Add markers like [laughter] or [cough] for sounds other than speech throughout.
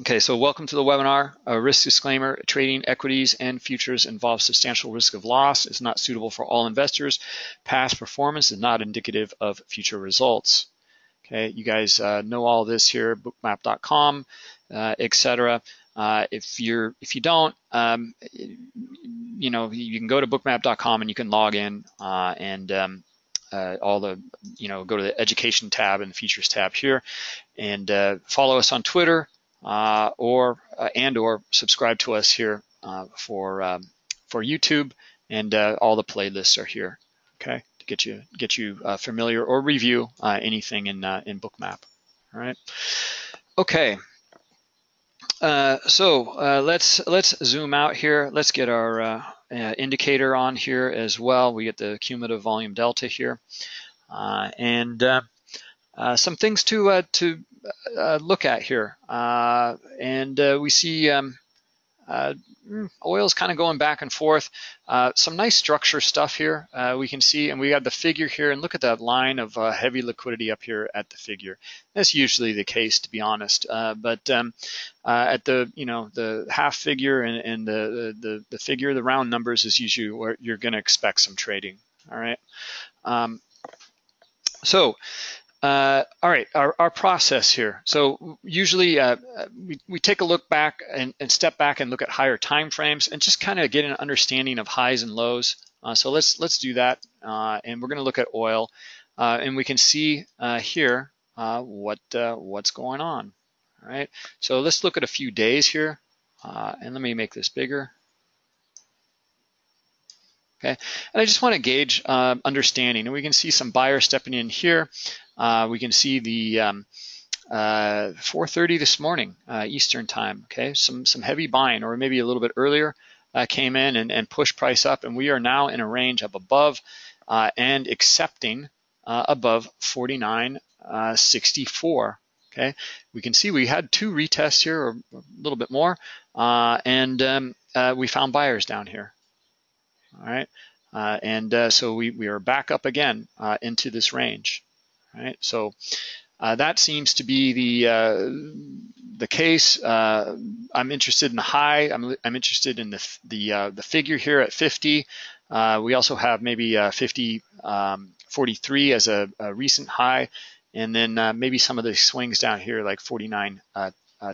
Okay, so welcome to the webinar. A risk disclaimer, trading equities and futures involves substantial risk of loss. It's not suitable for all investors. Past performance is not indicative of future results. Okay, you guys uh, know all this here, bookmap.com, uh, etc. Uh, if you're if you don't, um, you know you can go to bookmap.com and you can log in uh, and um, uh, all the, you know, go to the education tab and the features tab here and uh, follow us on Twitter uh, or uh, and or subscribe to us here uh, for um, for YouTube and all the playlists are here, okay, to get you get you familiar or review anything in in Bookmap. All right. Okay. Uh, so uh, let's let's zoom out here. Let's get our uh, uh, indicator on here as well. We get the cumulative volume delta here, uh, and uh, some things to to look at here. and we see um, uh, oil's kind of going back and forth. Uh, some nice structure stuff here uh, we can see, and we got the figure here, and look at that line of uh, heavy liquidity up here at the figure. That's usually the case, to be honest. Uh, but um, uh, at the you know the half figure and, and the, the the figure, the round numbers is usually where you're going to expect some trading. All right. Um, so uh, all right, our, our process here. So usually uh, we, we take a look back and, and, step back and look at higher time frames and just kind of get an understanding of highs and lows. Uh, so let's let's do that, uh, and we're going to look at oil, uh, and we can see uh, here what what's going on. All right, so let's look at a few days here, and let me make this bigger. Okay, and I just want to gauge uh, understanding, and we can see some buyers stepping in here. Uh, we can see the um, uh, 4:30 this morning uh, Eastern time. Okay, some some heavy buying, or maybe a little bit earlier, uh, came in and, and pushed price up, and we are now in a range of above uh, and accepting above 49.64. Okay, we can see we had two retests here, or a little bit more, and um, we found buyers down here all right? Uh, and uh, so we, we are back up again uh, into this range, right? So uh, that seems to be the uh, the case. Uh, I'm interested in the high. I'm, I'm interested in the the the figure here at 50. we also have maybe 50 um, 43 as a, a, recent high, and then maybe some of the swings down here like 49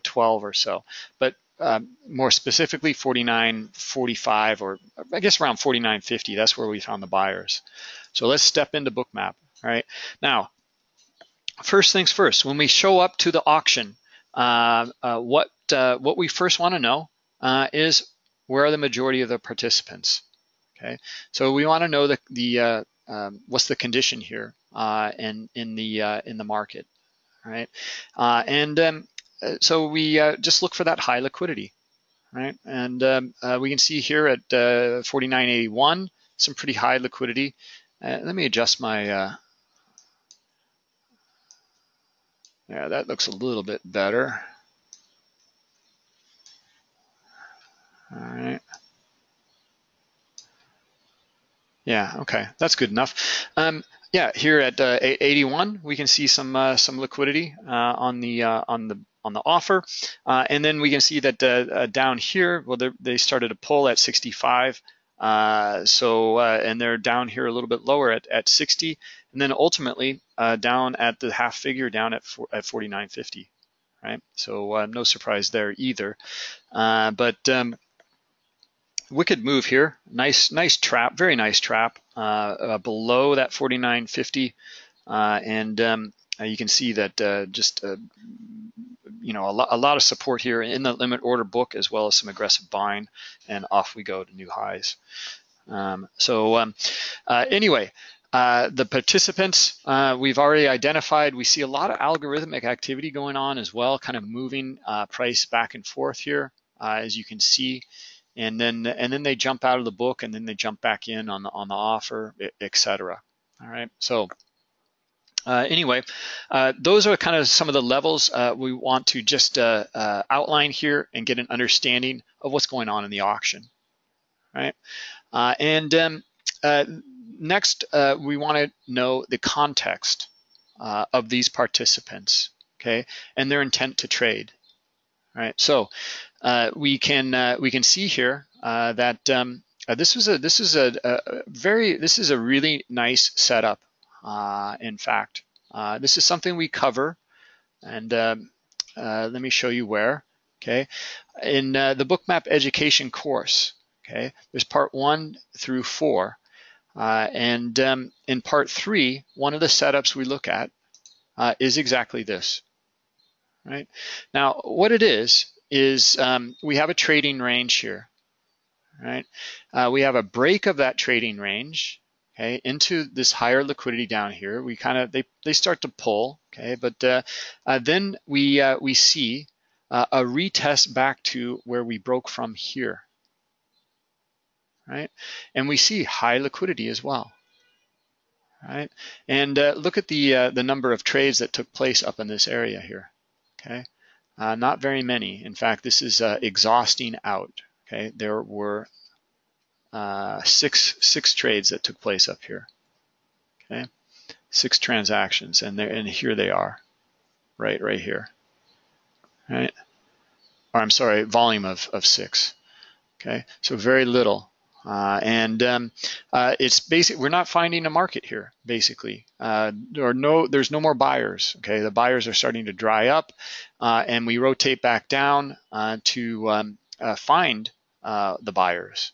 12 or so. But um, more specifically 49.45 or I guess around 49.50. That's where we found the buyers. So let's step into Bookmap. All right. Now, first things first. When we show up to the auction, uh, uh, what uh, what we first want to know uh, is where are the majority of the participants. Okay. So we want to know the the uh, um, what's the condition here uh, in the in the market. All right. and um, so we uh, just look for that high liquidity, right? And um, uh, we can see here at 49.81 some pretty high liquidity. let me adjust my. yeah, that looks a little bit better. All right. Yeah, okay, that's good enough. Um, yeah, here at uh, 81, we can see some uh, some liquidity uh, on the on the on the offer. Uh, and then we can see that uh, uh down here, well, they started to pull at 65. Uh, so, uh, and they're down here a little bit lower at, at 60. And then ultimately down at the half figure down at, at 49.50, right? So no surprise there either. but um, wicked move here. Nice, nice trap, very nice trap below that 49.50. and um, you can see that uh, just uh, you know, a, a lot of support here in the limit order book as well as some aggressive buying and off we go to new highs. Um, so um, uh, anyway, uh, the participants uh, we've already identified. We see a lot of algorithmic activity going on as well, kind of moving uh, price back and forth here, uh, as you can see. And then and then they jump out of the book and then they jump back in on the on the offer, etc. All right, so uh, anyway, uh, those are kind of some of the levels uh, we want to just uh, uh, outline here and get an understanding of what's going on in the auction, right? And um, next, we want to know the context of these participants, okay, and their intent to trade. Right, so we can we can see here that um, this was a this is a, a, very this is a really nice setup. Uh, in fact, uh, this is something we cover, and um, let me show you where. Okay, in the Bookmap Education course. Okay, there's part one through four, and um, in part three, one of the setups we look at is exactly this right? Now, what it is, is um, we have a trading range here, right? Uh, we have a break of that trading range, okay, into this higher liquidity down here. We kind of, they, they start to pull, okay, but uh, uh, then we, uh, we see uh, a retest back to where we broke from here, right? And we see high liquidity as well. Right, and uh, look at the the number of trades that took place up in this area here. Okay, uh, not very many. In fact, this is uh, exhausting out. Okay, there were uh, six six trades that took place up here. Okay, six transactions, and there and here they are, right right here. Right, or I'm sorry, volume of of six. Okay, so very little. Uh, and um, uh, it's basic. We're not finding a market here, basically. Uh, there no, there's no more buyers. Okay, the buyers are starting to dry up, uh, and we rotate back down uh, to um, find the buyers.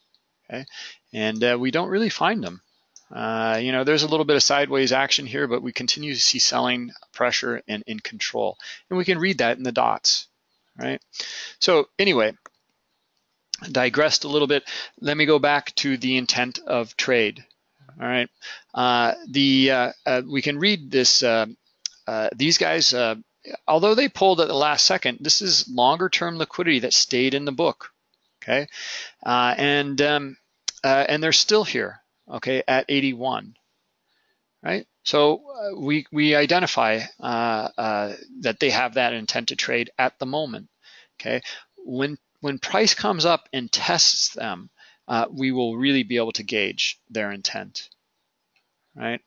Okay, and we don't really find them. you know, there's a little bit of sideways action here, but we continue to see selling pressure and in control, and we can read that in the dots. Right. So anyway, digressed a little bit. Let me go back to the intent of trade. All right, uh, the uh, uh, we can read this. Uh, uh, these guys, uh, although they pulled at the last second, this is longer term liquidity that stayed in the book. Okay, and um, and they're still here. Okay, at 81. Right. So we we identify that they have that intent to trade at the moment. Okay, when when price comes up and tests them, uh, we will really be able to gauge their intent, right?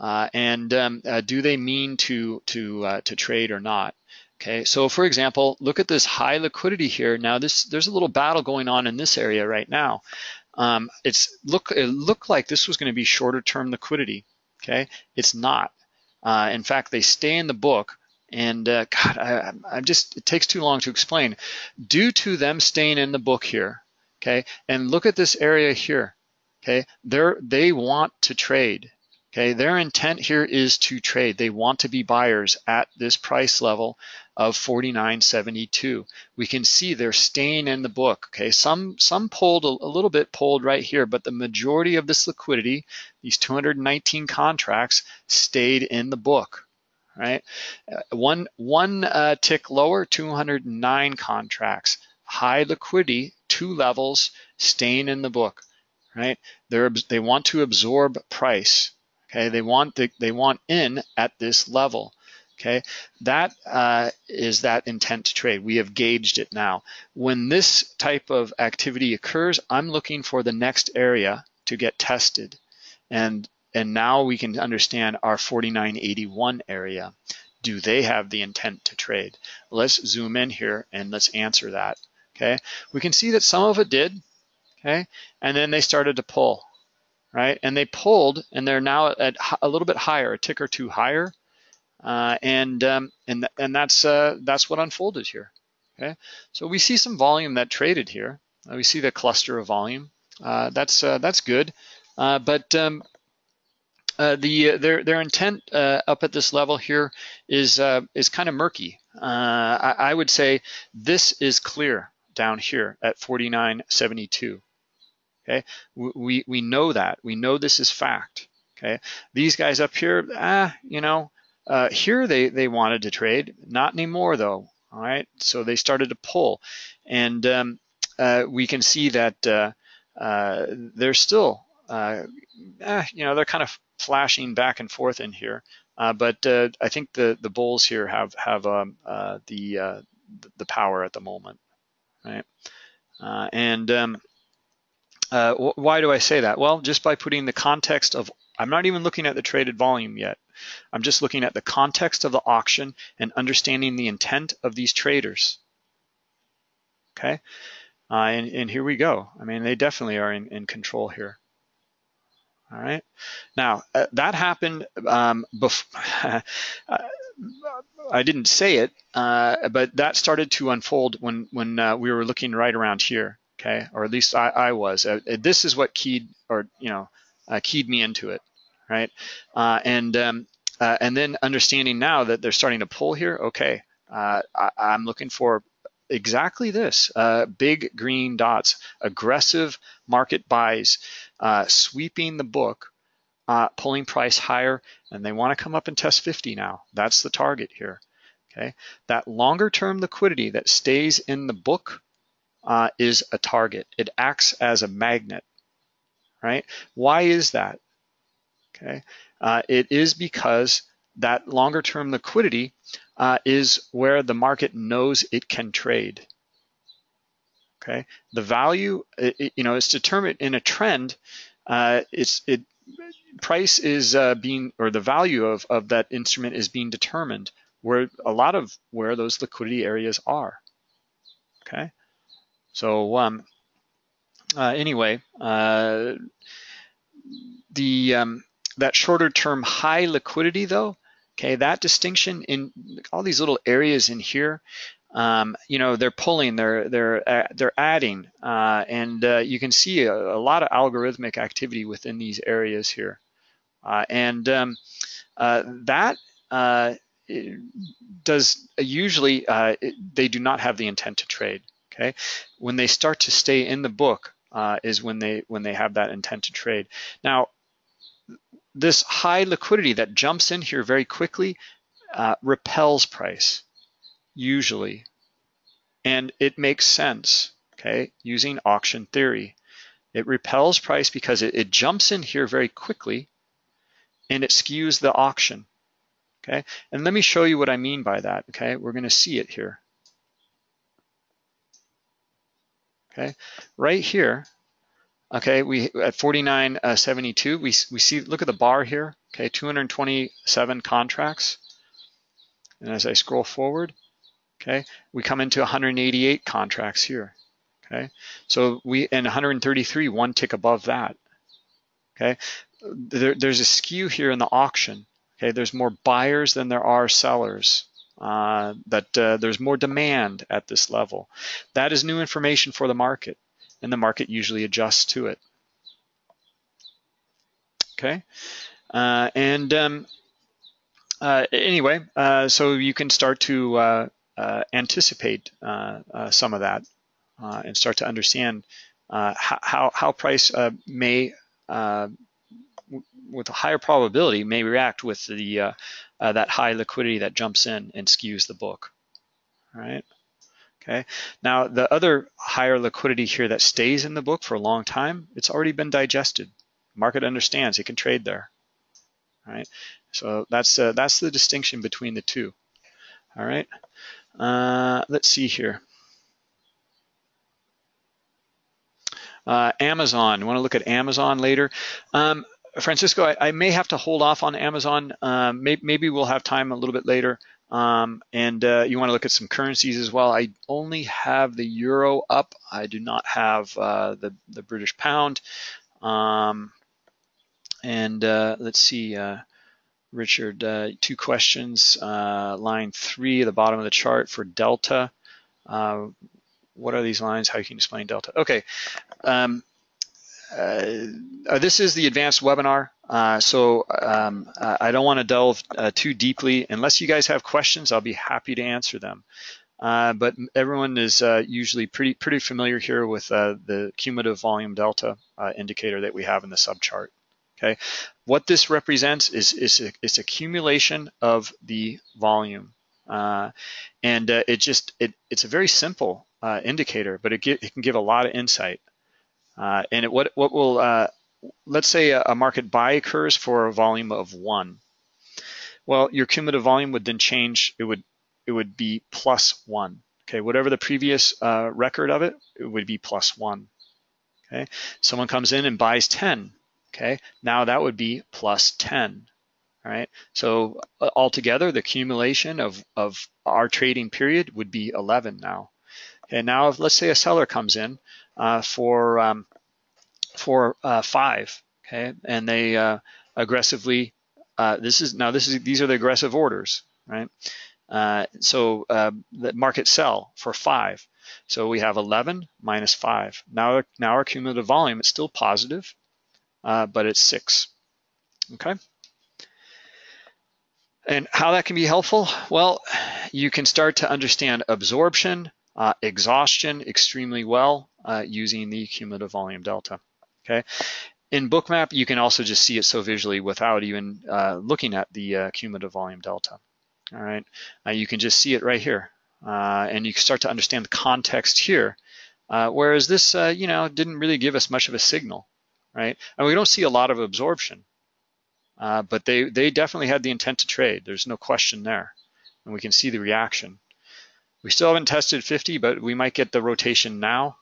Uh, and um, uh, do they mean to to uh, to trade or not? Okay, so for example, look at this high liquidity here. Now this there's a little battle going on in this area right now. Um, it's look it looked like this was going to be shorter term liquidity. Okay, it's not. Uh, in fact, they stay in the book and uh, God, I, I'm just, it takes too long to explain. Due to them staying in the book here, okay, and look at this area here, okay, they're, they want to trade. Okay, their intent here is to trade. They want to be buyers at this price level of 49.72. We can see they're staying in the book. Okay, some some pulled a, a, little bit pulled right here, but the majority of this liquidity, these 219 contracts, stayed in the book right? Uh, one one uh, tick lower, 209 contracts. High liquidity, two levels, staying in the book, right? They're they want to absorb price. Okay, they want the, they want in at this level. Okay, that uh, is that intent to trade. We have gauged it now. When this type of activity occurs, I'm looking for the next area to get tested. And and now we can understand our 4981 area. Do they have the intent to trade? Let's zoom in here and let's answer that. Okay, we can see that some of it did. Okay, and then they started to pull, right? And they pulled, and they're now at a little bit higher, a tick or two higher, uh, and um, and and that's uh, that's what unfolded here. Okay, so we see some volume that traded here. Uh, we see the cluster of volume. Uh, that's uh, that's good, but um, the their their intent up at this level here is is kind of murky. I, I, would say this is clear down here at 49.72. Okay, we we know that we know this is fact. Okay, these guys up here, ah, you know, uh, here they they wanted to trade, not anymore though. All right, so they started to pull, and um, we can see that they're still. Eh, you know, they're kind of flashing back and forth in here. Uh, but uh, I think the the bulls here have have um, uh, the uh, the power at the moment, right? Uh, and um, uh, why do I say that? Well, just by putting the context of I'm not even looking at the traded volume yet. I'm just looking at the context of the auction and understanding the intent of these traders. Okay, uh, and, and, here we go. I mean, they definitely are in, in control here. All right. Now uh, that happened um, before. [laughs] I didn't say it, uh, but that started to unfold when when uh, we were looking right around here. Okay, or at least I, I was. Uh, this is what keyed, or you know, uh, keyed me into it, right? Uh, and um, and then understanding now that they're starting to pull here. Okay, I, I'm looking for exactly this uh, big green dots, aggressive market buys, uh, sweeping the book, uh, pulling price higher, and they want to come up and test 50 now. That's the target here. Okay, That longer term liquidity that stays in the book uh, is a target. It acts as a magnet, right? Why is that? Okay, uh, It is because that longer term liquidity uh, is where the market knows it can trade. Okay, the value, it, you know, is determined in a trend. Uh, it's it price is uh, being or the value of of that instrument is being determined where a lot of where those liquidity areas are. Okay, so um, uh, anyway, uh, the um, that shorter term high liquidity though Okay, that distinction in all these little areas in here, um, you know, they're pulling, they're they're uh, they're adding, uh, and uh, you can see a, a, lot of algorithmic activity within these areas here, uh, and um, that does usually they do not have the intent to trade. Okay, when they start to stay in the book is when they when they have that intent to trade. Now, this high liquidity that jumps in here very quickly uh, repels price, usually. And it makes sense, okay, using auction theory. It repels price because it, it jumps in here very quickly and it skews the auction, okay? And let me show you what I mean by that, okay? We're gonna see it here. Okay, right here, Okay, we at 49.72, uh, we, we see, look at the bar here, okay, 227 contracts. And as I scroll forward, okay, we come into 188 contracts here, okay? So we, and 133, one tick above that, okay? There, there's a skew here in the auction, okay? There's more buyers than there are sellers. Uh, that uh, there's more demand at this level. That is new information for the market and the market usually adjusts to it. Okay, uh, and um, uh, anyway, uh, so you can start to uh, anticipate some of that and start to understand how, how price may, with a higher probability, may react with the that high liquidity that jumps in and skews the book. All right. Okay. Now the other higher liquidity here that stays in the book for a long time, it's already been digested. Market understands it can trade there. All right. So that's uh, that's the distinction between the two. All right. Uh, let's see here. Uh, Amazon. You want to look at Amazon later? Um, Francisco, I, I, may have to hold off on Amazon. Um, may, maybe we'll have time a little bit later. Um, and uh, you want to look at some currencies as well. I only have the euro up. I do not have uh, the, the British pound. Um, and uh, let's see, uh, Richard, uh, two questions. Line three the bottom of the chart for delta. what are these lines? How can you explain delta? Okay. Um, this is the advanced webinar. Uh, so um, I don't want to delve uh, too deeply. Unless you guys have questions, I'll be happy to answer them. Uh, but everyone is uh, usually pretty pretty familiar here with uh, the cumulative volume delta uh, indicator that we have in the subchart. Okay, what this represents is is a, it's accumulation of the volume, and it just it it's a very simple indicator, but it, get, it can give a lot of insight. And it, what what will let's say a, market buy occurs for a volume of one. Well, your cumulative volume would then change. It would it would be plus one. Okay, whatever the previous uh, record of it, it would be plus one. Okay, someone comes in and buys 10. Okay, now that would be plus 10. All right, so uh, altogether, the accumulation of, of our trading period would be 11 now. And now, let's say a seller comes in uh, for um, for uh, five, okay, and they uh, aggressively, uh, this is now this is these are the aggressive orders, right? Uh, so the market sell for five. So we have 11 minus five. Now, now our cumulative volume is still positive, but it's six. Okay. And how that can be helpful? Well, you can start to understand absorption, uh, exhaustion extremely well uh, using the cumulative volume delta. Okay. In Bookmap, you can also just see it so visually without even uh, looking at the uh, cumulative volume delta. All right. Uh, you can just see it right here, uh, and you can start to understand the context here. whereas this, you know, didn't really give us much of a signal, right? And we don't see a lot of absorption. But they, they definitely had the intent to trade. There's no question there. And we can see the reaction. We still haven't tested 50, but we might get the rotation now.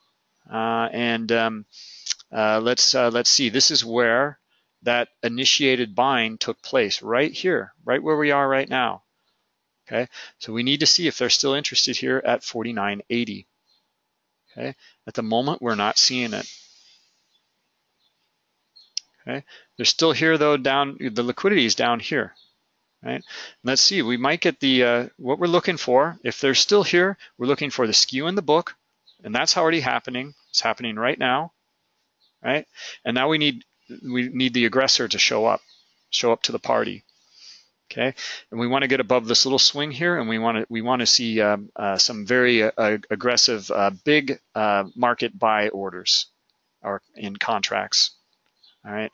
Uh, and um, uh, let's uh, let's see. This is where that initiated buying took place, right here, right where we are right now. Okay, so we need to see if they're still interested here at 49.80. Okay, at the moment we're not seeing it. Okay, they're still here though. Down the liquidity is down here, right? Let's see. We might get the uh, what we're looking for. If they're still here, we're looking for the skew in the book, and that's already happening. It's happening right now, right? And now we need we need the aggressor to show up, show up to the party. Okay, and we want to get above this little swing here, and we want to we want to see um, uh, some very uh, aggressive, uh, big uh, market buy orders, or in contracts all right?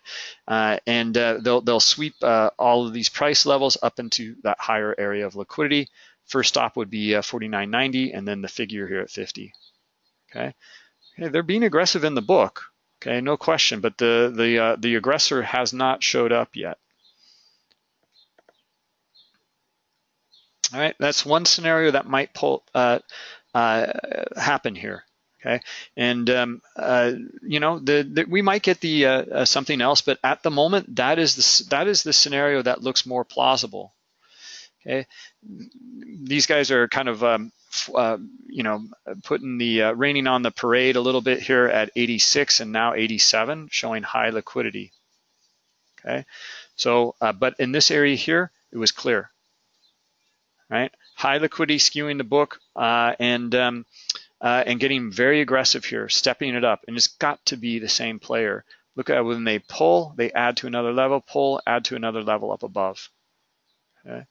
Uh, and uh, they'll, they'll sweep uh, all of these price levels up into that higher area of liquidity. First stop would be uh, 49.90 and then the figure here at 50, okay? okay? They're being aggressive in the book, okay, no question, but the, the, uh, the aggressor has not showed up yet. All right, that's one scenario that might pull, uh, happen here. Okay, and um, uh, you know, the, the, we might get the uh, uh, something else, but at the moment, that is the that is the scenario that looks more plausible. Okay, these guys are kind of um, uh, you know putting the uh, raining on the parade a little bit here at 86 and now 87, showing high liquidity. Okay, so uh, but in this area here, it was clear. Right, high liquidity skewing the book, and um, uh, and getting very aggressive here, stepping it up. And it's got to be the same player. Look at when they pull, they add to another level, pull, add to another level up above. Okay.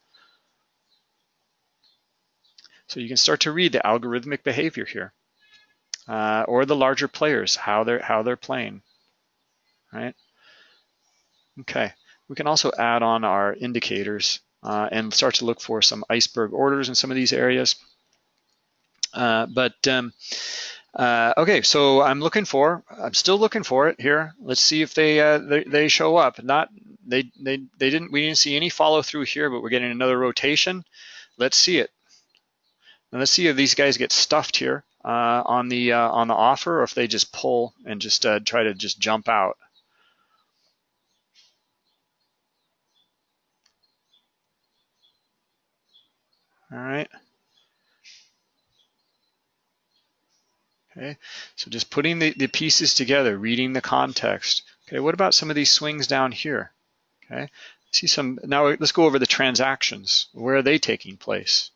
So you can start to read the algorithmic behavior here, uh, or the larger players, how they're how they're playing. Right. Okay. We can also add on our indicators uh, and start to look for some iceberg orders in some of these areas. Uh, but um, uh, okay, so I'm looking for, I'm still looking for it here. Let's see if they uh, they, they, show up. Not they they they didn't we didn't see any follow through here, but we're getting another rotation. Let's see it. And let's see if these guys get stuffed here uh, on the uh, on the offer, or if they just pull and just uh, try to just jump out. All right. Okay, so just putting the, the pieces together, reading the context. Okay, what about some of these swings down here? Okay, see some, now let's go over the transactions. Where are they taking place?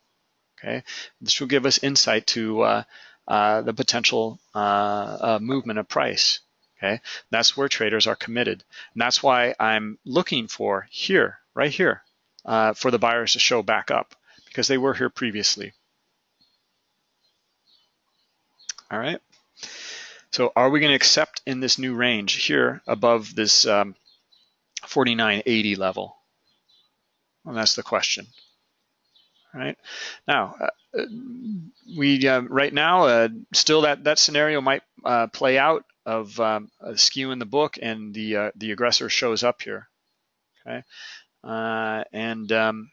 Okay, this will give us insight to uh, uh, the potential uh, uh movement of price. Okay, that's where traders are committed. And that's why I'm looking for here, right here, uh, for the buyers to show back up because they were here previously. All right. So are we going to accept in this new range here above this um, 49.80 level? Well, that's the question. All right. Now, uh, we uh, right now uh, still that that scenario might uh, play out of um, a skew in the book and the uh, the aggressor shows up here. Okay, uh, and um,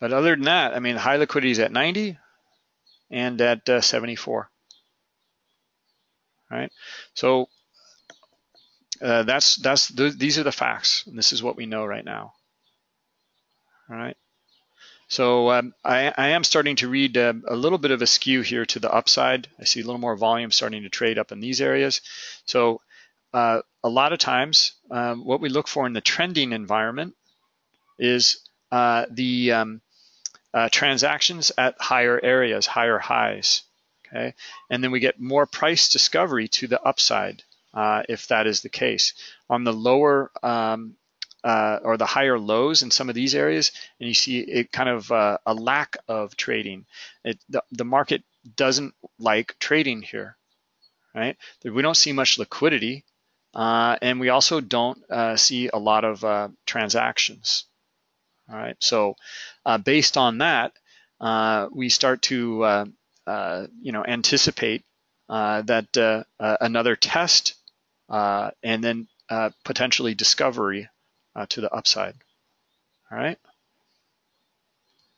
But other than that, I mean, high liquidity is at 90 and at uh, 74. Right. So uh, that's that's the, these are the facts, and this is what we know right now. All right. So um, I, I, am starting to read uh, a little bit of a skew here to the upside. I see a little more volume starting to trade up in these areas. So uh, a lot of times, um, what we look for in the trending environment is uh, the um, uh, transactions at higher areas, higher highs. Okay, and then we get more price discovery to the upside uh, if that is the case. On the lower um, uh, or the higher lows in some of these areas, and you see it kind of uh, a lack of trading. It, the, the market doesn't like trading here, right? We don't see much liquidity, uh, and we also don't see a lot of transactions. All right, so uh, based on that, we start to you know anticipate that another test and then potentially discovery uh, to the upside. All right.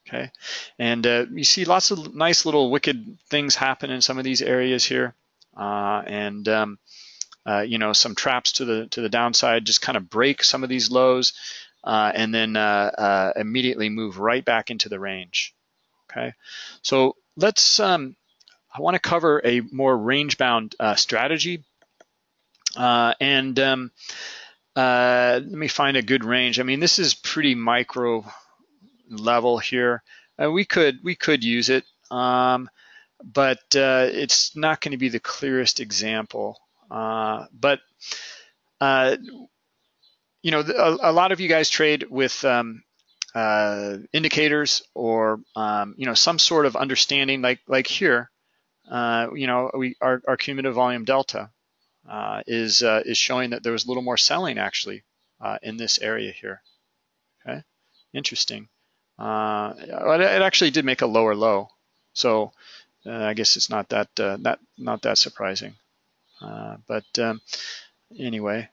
Okay, and uh, you see lots of nice little wicked things happen in some of these areas here, uh, and um, uh, you know some traps to the to the downside just kind of break some of these lows, uh, and then uh, immediately move right back into the range. Okay, so let's. Um, I want to cover a more range-bound strategy, and um, uh, let me find a good range. I mean, this is pretty micro level here. Uh, we could we could use it, um, but uh, it's not going to be the clearest example. Uh, but uh, you know, a, a, lot of you guys trade with um, uh, indicators or um, you know some sort of understanding, like like here. you know, we our, our cumulative volume delta uh, is uh, is showing that there was a little more selling actually uh, in this area here. Okay, interesting. Uh, it actually did make a lower low, so uh, I guess it's not that uh, not not that surprising. but um, anyway.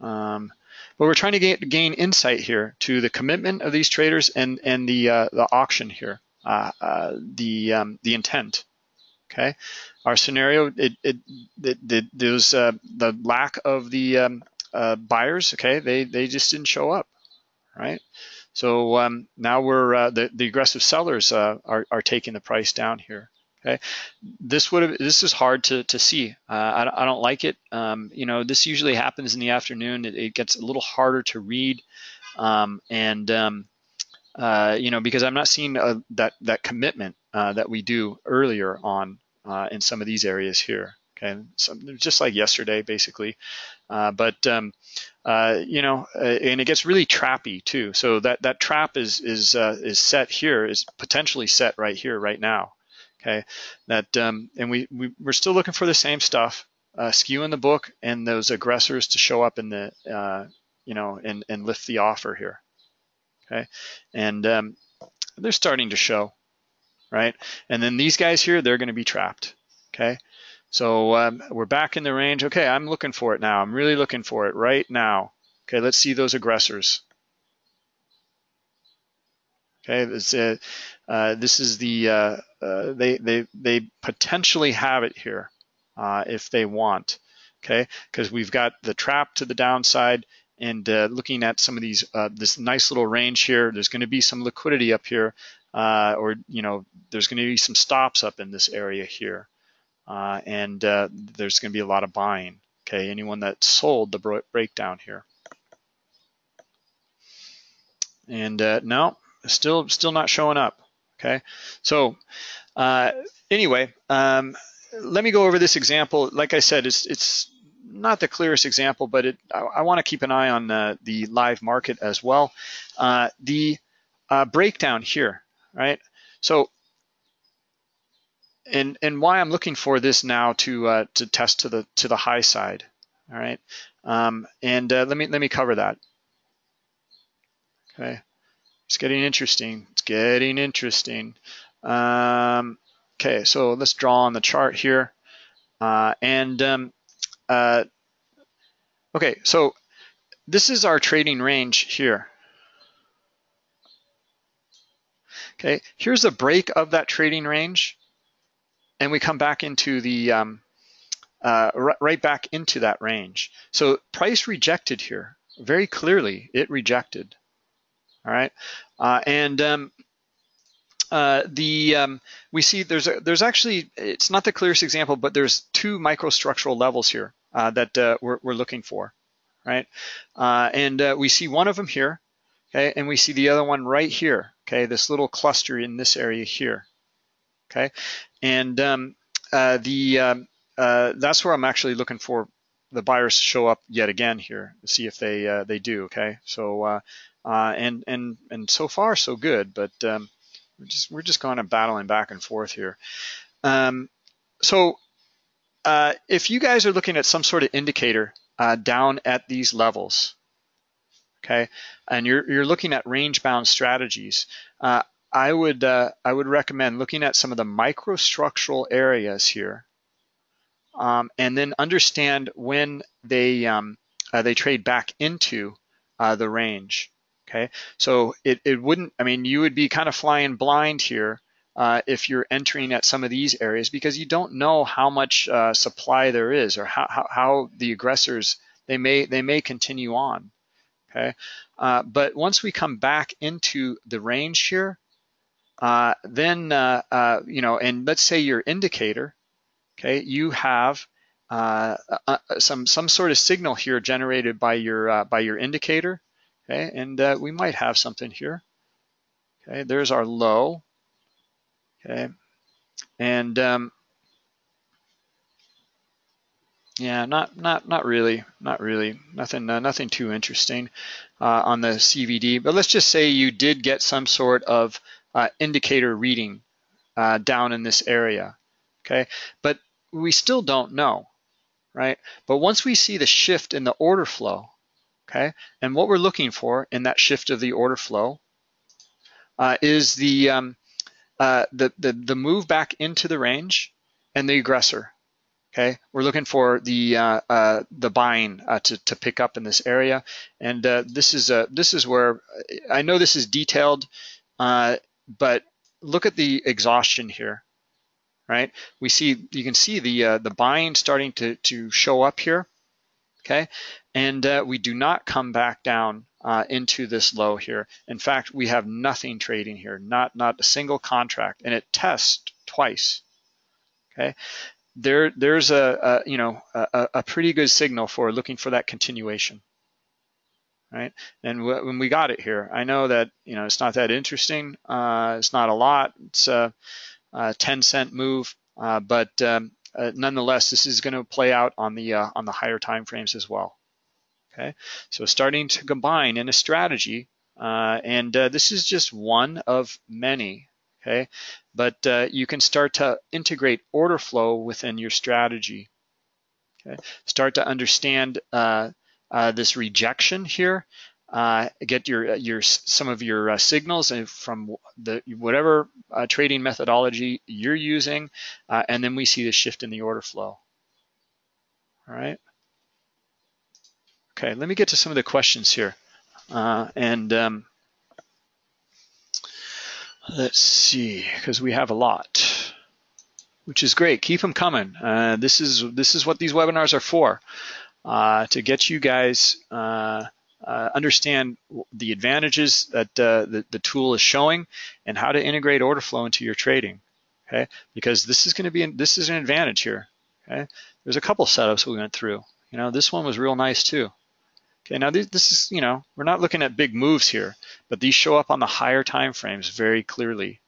Um, but we're trying to gain, gain, insight here to the commitment of these traders and and the the auction here, the um, the intent. Okay, our scenario, it, it, it, it there's uh, the lack of the um, uh, buyers. Okay, they they just didn't show up, right? So um, now we're uh, the the aggressive sellers uh, are are taking the price down here. Okay, this would have this is hard to to see. Uh, I, I don't like it. Um, you know, this usually happens in the afternoon. It, it gets a little harder to read, um, and um, uh, you know, because I'm not seeing that that commitment that we do earlier on uh, in some of these areas here. Okay, so just like yesterday, basically. Uh, but um, uh, you know, uh, and it gets really trappy too. So that that trap is is uh, is set here, is potentially set right here, right now. Okay, that um, and we, we we're still looking for the same stuff, uh, skew in the book, and those aggressors to show up in the you know and and lift the offer here. Okay, and um, they're starting to show right? And then these guys here, they're going to be trapped, okay? So um, we're back in the range. Okay, I'm looking for it now. I'm really looking for it right now. Okay, let's see those aggressors. Okay, this, uh, uh, this is the uh, uh they they they potentially have it here if they want. Okay, because we've got the trap to the downside and looking at some of these this nice little range here. There's going to be some liquidity up here or you know there's going to be some stops up in this area here and there's going to be a lot of buying okay anyone that sold the breakdown here and uh, no still still not showing up okay so uh, anyway um, let me go over this example like I said it's it's not the clearest example but it I, I want to keep an eye on the live market as well the breakdown here right? So, and and why I'm looking for this now to uh, to test to the to the high side, all right? Um, and uh, let me let me cover that. Okay, it's getting interesting. It's getting interesting. Um, okay, so let's draw on the chart here, uh, and um, uh, okay, so this is our trading range here. Okay, here's a break of that trading range, and we come back into the um, uh, right back into that range. So price rejected here very clearly. It rejected. All right, uh, and um, uh, the um, we see there's a, there's actually it's not the clearest example, but there's two microstructural levels here uh, that uh, we're, we're, looking for, right? Uh, and uh, we see one of them here, okay, and we see the other one right here, okay, this little cluster in this area here, okay, and um, the um, that's where I'm actually looking for the buyers to show up yet again here to see if they they do, okay, so. And and and so far so good, but um, we're just we're just kind of battling back and forth here. Um, so uh, if you guys are looking at some sort of indicator uh, down at these levels, okay, and you're you're looking at range bound strategies, uh, I would uh, I would recommend looking at some of the microstructural areas here, um, and then understand when they um, uh, they trade back into uh, the range. Okay, so it, it wouldn't, I mean, you would be kind of flying blind here uh, if you're entering at some of these areas because you don't know how much uh, supply there is or how, how, how, the aggressors, they may, they may continue on. Okay, uh, but once we come back into the range here, uh, then, uh, uh, you know, and let's say your indicator, okay, you have some, some sort of signal here generated by your, by your indicator Okay, and uh, we might have something here. Okay, there's our low. Okay, and um, yeah, not not not really, not really, nothing uh, nothing too interesting uh, on the CVD. But let's just say you did get some sort of uh, indicator reading uh, down in this area. Okay, but we still don't know, right? But once we see the shift in the order flow, okay? And what we're looking for in that shift of the order flow uh, is the, um, uh, the, the, the move back into the range and the aggressor, okay? We're looking for the, uh, uh the buying uh, to, to pick up in this area. And uh, this, is, this is where, I know this is detailed, but look at the exhaustion here, right? We see, you can see the, the buying starting to, to show up here okay? And uh, we do not come back down uh, into this low here. In fact, we have nothing trading here, not, not a single contract, and it tests twice, okay? There, there's a, a you know a, a, pretty good signal for looking for that continuation, right? And when we got it here, I know that you know it's not that interesting. Uh, it's not a lot. It's a, a 10 cent move, uh, but um, uh, nonetheless, this is going to play out on the uh, on the higher time frames as well. Okay, so starting to combine in a strategy, uh, and uh, this is just one of many. Okay, but uh, you can start to integrate order flow within your strategy. Okay, start to understand uh, this rejection here uh, get your uh, your some of your uh, signals from the whatever uh, trading methodology you're using, uh, and then we see the shift in the order flow. All right. Okay, let me get to some of the questions here, uh, and um, let's see because we have a lot, which is great. Keep them coming. this is this is what these webinars are for, to get you guys uh, understand the advantages that uh, the, the tool is showing and how to integrate order flow into your trading. Okay, because this is going to be an, this is an advantage here. Okay, there's a couple setups we went through. You know, this one was real nice too. Okay, now this, this is you know we're not looking at big moves here, but these show up on the higher time frames very clearly.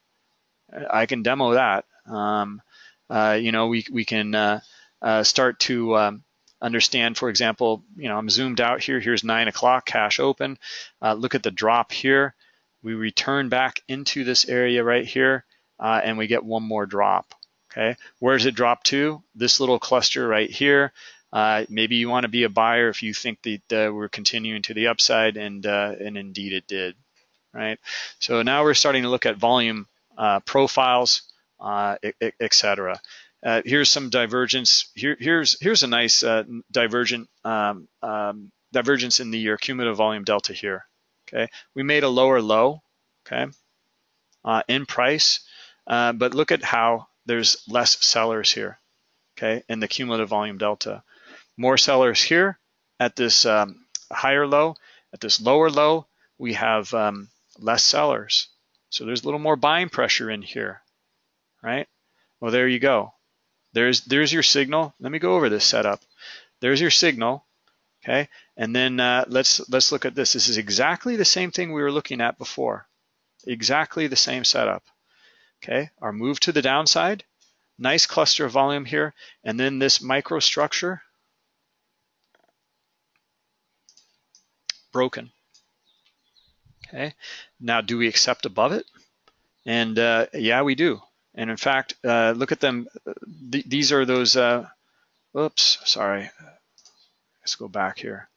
I can demo that. Um, uh, you know, we we can uh, uh, start to um, understand, for example, you know, I'm zoomed out here. Here's 9 o'clock, cash open. Uh, look at the drop here. We return back into this area right here, uh, and we get one more drop. Okay, where does it drop to? This little cluster right here. Uh, maybe you want to be a buyer if you think that uh, we're continuing to the upside, and uh, and indeed it did. Right. So now we're starting to look at volume uh, profiles, etc. Uh, here's some divergence. Here, here's here's a nice uh, divergent um, um, divergence in the year cumulative volume delta here. Okay, we made a lower low. Okay, uh, in price, uh, but look at how there's less sellers here. okay, in the cumulative volume delta. More sellers here at this um, higher low. At this lower low, we have um, less sellers. So there's a little more buying pressure in here, right? Well, there you go. There's there's your signal. Let me go over this setup. There's your signal, okay? And then uh, let's let's look at this. This is exactly the same thing we were looking at before. Exactly the same setup. Okay, our move to the downside, nice cluster of volume here, and then this microstructure broken. Okay, now do we accept above it? And uh, yeah, we do. And in fact, uh, look at them. Th these are those, uh, oops, sorry. Let's go back here.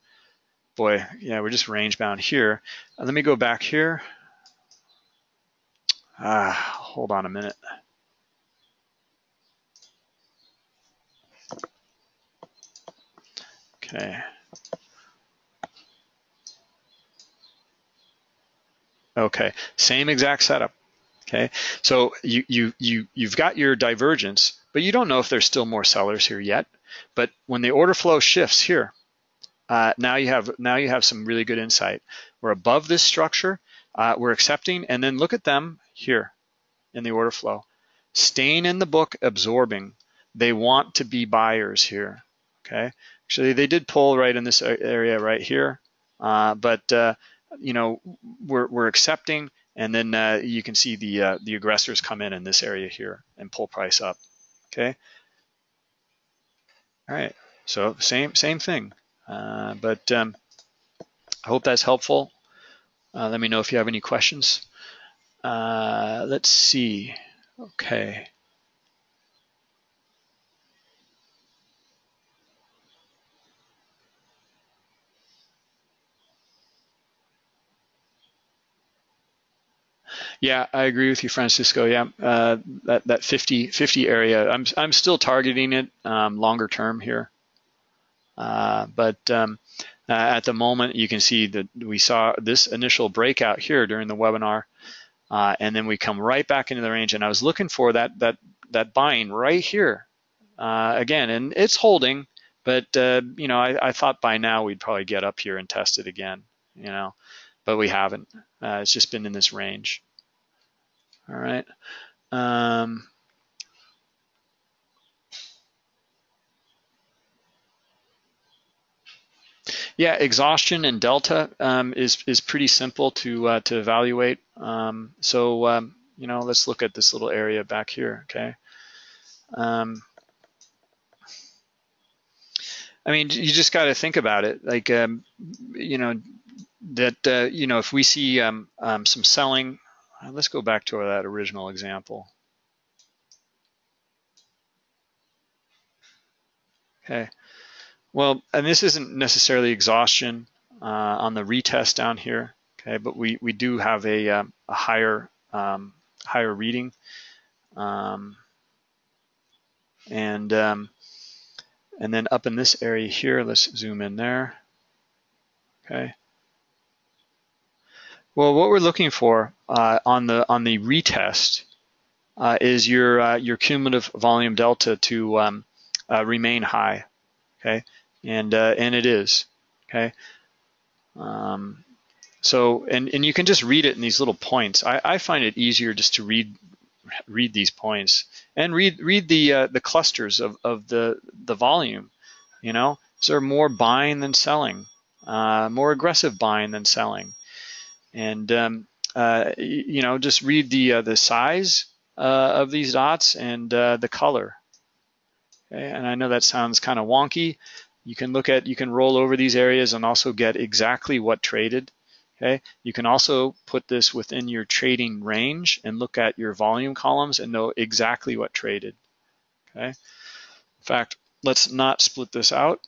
Boy, yeah, we're just range bound here. Uh, let me go back here. Ah, hold on a minute. Okay. Okay, same exact setup. Okay, so you you you you've got your divergence, but you don't know if there's still more sellers here yet. But when the order flow shifts here, uh, now you have now you have some really good insight. We're above this structure, uh, we're accepting, and then look at them here in the order flow, staying in the book, absorbing. They want to be buyers here. Okay, actually they did pull right in this area right here, uh, but uh, you know we're we're accepting and then uh, you can see the, uh, the aggressors come in in this area here and pull price up, okay? All right, so same, same thing. Uh, but um, I hope that's helpful. Uh, let me know if you have any questions. Uh, let's see, okay. Yeah, I agree with you, Francisco. Yeah, uh, that that 50 50 area. I'm I'm still targeting it um, longer term here, uh, but um, uh, at the moment you can see that we saw this initial breakout here during the webinar, uh, and then we come right back into the range. And I was looking for that that that buying right here uh, again, and it's holding. But uh, you know, I, I thought by now we'd probably get up here and test it again. You know, but we haven't. it's just been in this range. All right. Um, yeah, exhaustion and delta um, is is pretty simple to uh, to evaluate. Um, so um, you know, let's look at this little area back here. Okay. Um, I mean, you just got to think about it. Like, um, you know, that uh, you know, if we see some selling uh, let's go back to that original example. Okay, well, and this isn't necessarily exhaustion uh, on the retest down here, okay, but we, we do have a, um, a higher, um, higher reading. Um, and, um, and then up in this area here, let's zoom in there, okay. Well, what we're looking for uh, on the on the retest uh, is your uh, your cumulative volume delta to um, uh, remain high, okay, and uh, and it is, okay. Um, so and and you can just read it in these little points. I, I find it easier just to read read these points and read read the uh, the clusters of of the the volume. You know, is there more buying than selling? more aggressive buying than selling? And um, uh, you know, just read the uh, the size uh, of these dots and uh, the color. Okay? And I know that sounds kind of wonky. You can look at, you can roll over these areas and also get exactly what traded. Okay, you can also put this within your trading range and look at your volume columns and know exactly what traded. Okay, in fact, let's not split this out.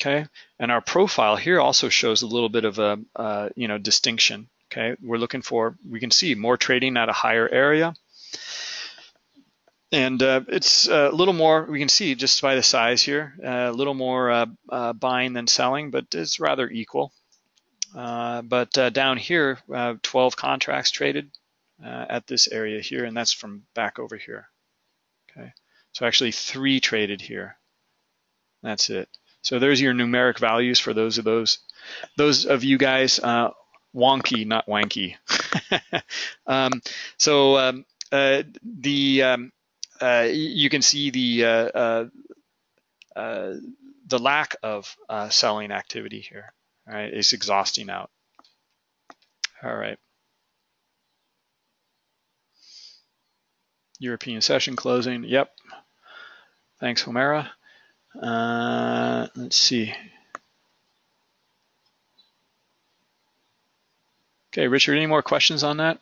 Okay, and our profile here also shows a little bit of a uh, you know distinction. Okay, we're looking for we can see more trading at a higher area, and uh, it's a little more. We can see just by the size here, a little more uh, uh buying than selling, but it's rather equal. Uh, but uh, down here, 12 contracts traded at this area here, and that's from back over here. Okay. So actually three traded here. That's it. So there's your numeric values for those of those those of you guys uh, wonky, not wanky. [laughs] um, so um, uh, the um, uh, you can see the uh, uh, uh, the lack of selling activity here. Right, it's exhausting out. All right. European session closing. Yep. Thanks, Homera. Uh, let's see. Okay, Richard, any more questions on that?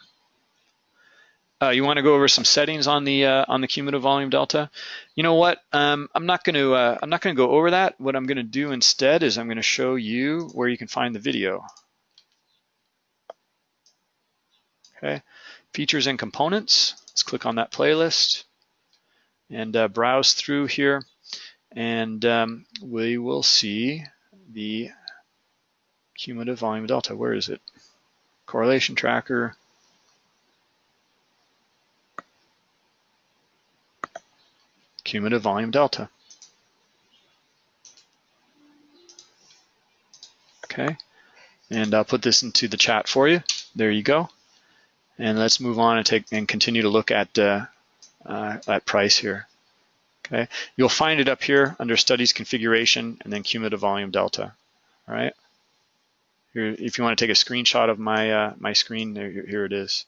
Uh, you want to go over some settings on the uh, on the cumulative volume delta? You know what? Um, I'm not going to uh, I'm not going to go over that. What I'm going to do instead is I'm going to show you where you can find the video. Okay, features and components. Let's click on that playlist and uh, browse through here, and um, we will see the cumulative volume delta. Where is it? Correlation tracker. Cumulative volume delta. Okay, and I'll put this into the chat for you. There you go. And let's move on and take and continue to look at uh, uh, at price here. Okay, you'll find it up here under Studies Configuration and then Cumulative Volume Delta. All right. Here, if you want to take a screenshot of my uh, my screen, there, here it is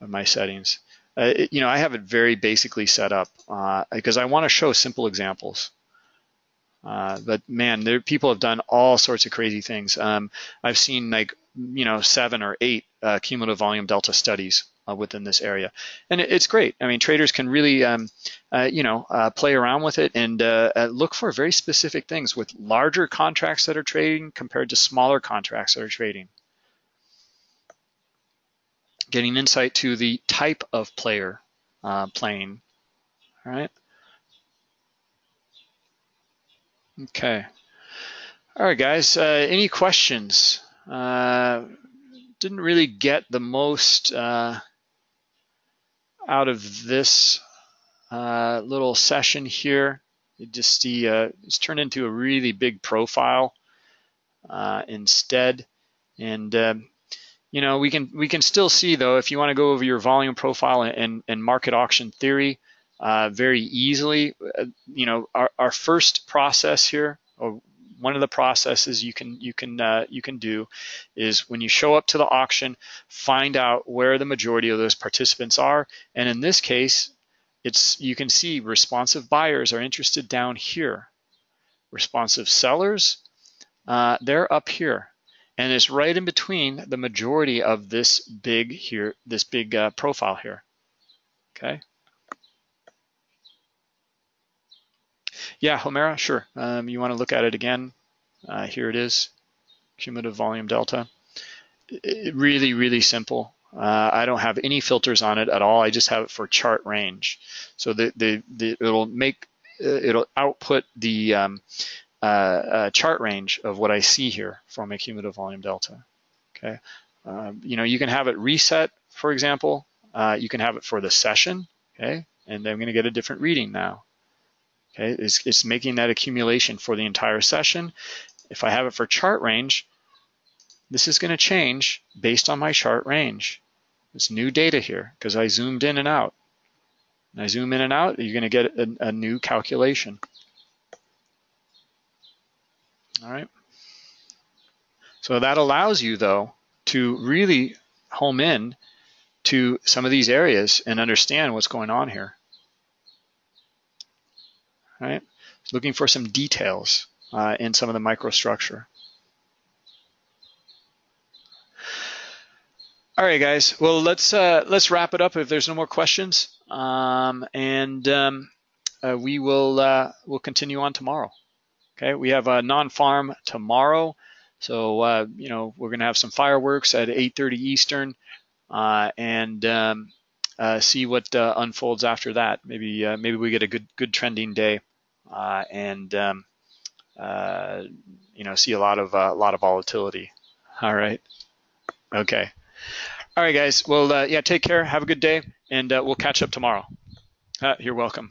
of my settings. Uh, it, you know, I have it very basically set up uh, because I want to show simple examples. Uh, but man, there people have done all sorts of crazy things. Um, I've seen like you know seven or eight uh, cumulative volume delta studies uh, within this area, and it, it's great. I mean, traders can really um, uh, you know uh, play around with it and uh, look for very specific things with larger contracts that are trading compared to smaller contracts that are trading. Getting insight to the type of player playing. All right. Okay. All right, guys. Uh, any questions? Uh, didn't really get the most uh, out of this uh, little session here. It just the uh, it's turned into a really big profile uh, instead, and um, you know we can we can still see though if you want to go over your volume profile and, and market auction theory uh, very easily. Uh, you know, our, our first process here, or one of the processes you can you can uh, you can do is when you show up to the auction, find out where the majority of those participants are, and in this case, it's you can see responsive buyers are interested down here. Responsive sellers, uh, they're up here, and it's right in between the majority of this big here, this big uh, profile here. Okay. Yeah, Homera, sure. Um, you want to look at it again? Uh, here it is, cumulative volume delta. It, really, really simple. Uh, I don't have any filters on it at all. I just have it for chart range. So the, the, the it'll make uh, it'll output the um, uh, uh, chart range of what I see here from a cumulative volume delta. Okay, um, you know you can have it reset, for example. Uh, you can have it for the session. Okay, and I'm going to get a different reading now. Okay, it's, it's making that accumulation for the entire session. If I have it for chart range, this is going to change based on my chart range. It's new data here because I zoomed in and out. And I zoom in and out, you're going to get a, a new calculation. All right. So that allows you, though, to really home in to some of these areas and understand what's going on here right? Looking for some details uh, in some of the microstructure. All right, guys. Well, let's uh, let's wrap it up. If there's no more questions, um, and um, uh, we will uh, we'll continue on tomorrow. Okay, we have a non-farm tomorrow, so uh, you know we're gonna have some fireworks at 8:30 Eastern, uh, and um, uh, see what unfolds after that. Maybe maybe we get a good good trending day. Uh, and um, uh, you know see a lot of a uh, lot of volatility. All right. Okay. All right, guys. Well, yeah. Take care. Have a good day, and we'll catch up tomorrow. You're welcome.